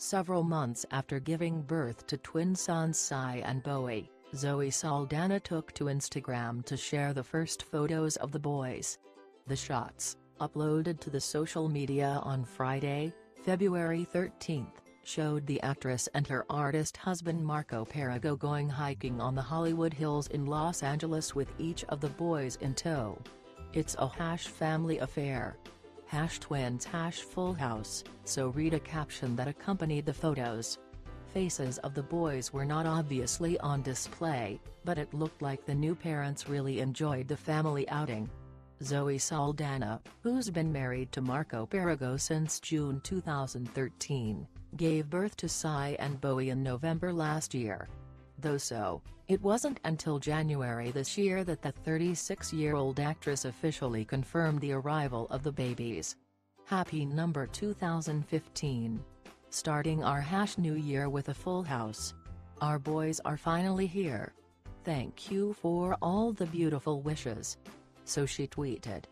Several months after giving birth to twin sons Cy and Bowie, Zoe Saldana took to Instagram to share the first photos of the boys. The shots, uploaded to the social media on Friday, February 13, showed the actress and her artist husband Marco Perego going hiking on the Hollywood Hills in Los Angeles with each of the boys in tow. It's a hash family affair. Hash twins hash full house, so read a caption that accompanied the photos. Faces of the boys were not obviously on display, but it looked like the new parents really enjoyed the family outing. Zoe Saldana, who's been married to Marco Perego since June 2013, gave birth to Cy and Bowie in November last year. Though so, it wasn't until January this year that the 36-year-old actress officially confirmed the arrival of the babies. Happy number 2015. Starting our hash new year with a full house. Our boys are finally here. Thank you for all the beautiful wishes. So she tweeted.